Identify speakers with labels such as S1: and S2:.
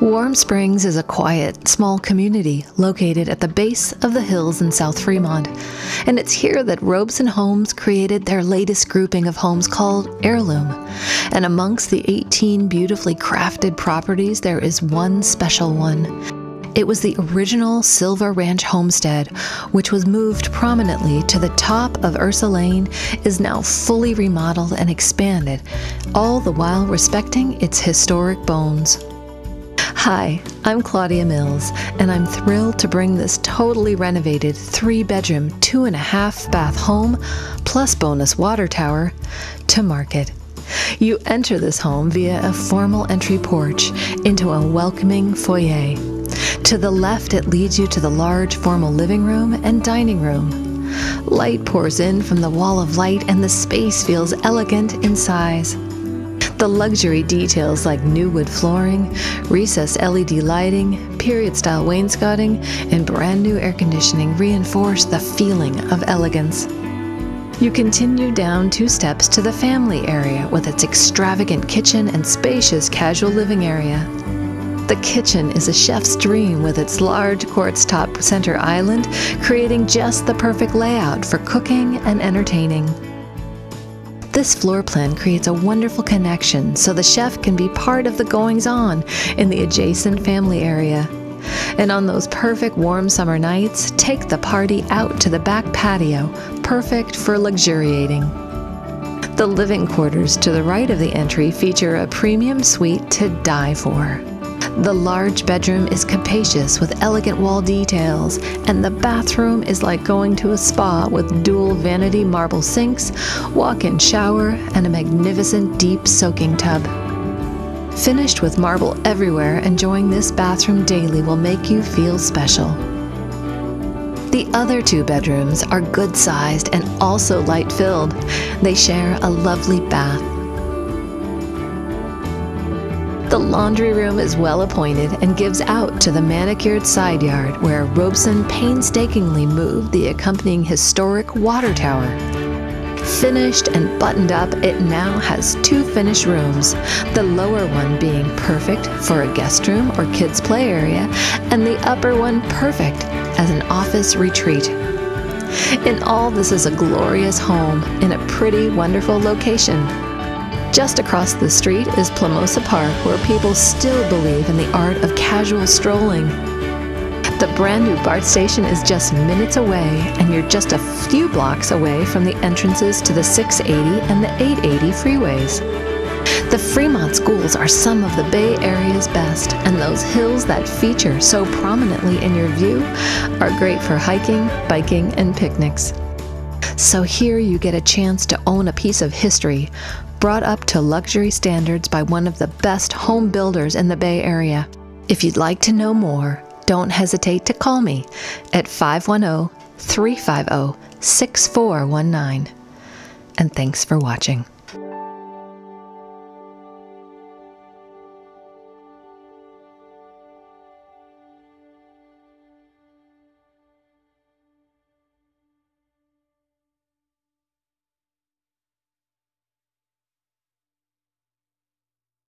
S1: Warm Springs is a quiet, small community located at the base of the hills in South Fremont. And it's here that Robeson Homes created their latest grouping of homes called Heirloom. And amongst the 18 beautifully crafted properties, there is one special one. It was the original Silver Ranch homestead, which was moved prominently to the top of Ursa Lane, is now fully remodeled and expanded, all the while respecting its historic bones. Hi, I'm Claudia Mills, and I'm thrilled to bring this totally renovated three bedroom, two and a half bath home, plus bonus water tower, to market. You enter this home via a formal entry porch into a welcoming foyer. To the left, it leads you to the large formal living room and dining room. Light pours in from the wall of light, and the space feels elegant in size. The luxury details like new wood flooring, recessed LED lighting, period style wainscoting, and brand new air conditioning reinforce the feeling of elegance. You continue down two steps to the family area with its extravagant kitchen and spacious casual living area. The kitchen is a chef's dream with its large quartz top center island, creating just the perfect layout for cooking and entertaining. This floor plan creates a wonderful connection so the chef can be part of the goings on in the adjacent family area. And on those perfect warm summer nights, take the party out to the back patio, perfect for luxuriating. The living quarters to the right of the entry feature a premium suite to die for. The large bedroom is capacious with elegant wall details, and the bathroom is like going to a spa with dual vanity marble sinks, walk in shower, and a magnificent deep soaking tub. Finished with marble everywhere, enjoying this bathroom daily will make you feel special. The other two bedrooms are good sized and also light filled. They share a lovely bath. The laundry room is well appointed and gives out to the manicured side yard where Robeson painstakingly moved the accompanying historic water tower. Finished and buttoned up, it now has two finished rooms, the lower one being perfect for a guest room or kids' play area, and the upper one perfect as an office retreat. In all, this is a glorious home in a pretty, wonderful location. Just across the street is Plamosa Park, where people still believe in the art of casual strolling. The brand new BART station is just minutes away, and you're just a few blocks away from the entrances to the 680 and the 880 freeways. The Fremont schools are some of the Bay Area's best, and those hills that feature so prominently in your view are great for hiking, biking, and picnics. So here you get a chance to own a piece of history brought up to luxury standards by one of the best home builders in the Bay Area. If you'd like to know more, don't hesitate to call me at 510 350 6419. And thanks for watching.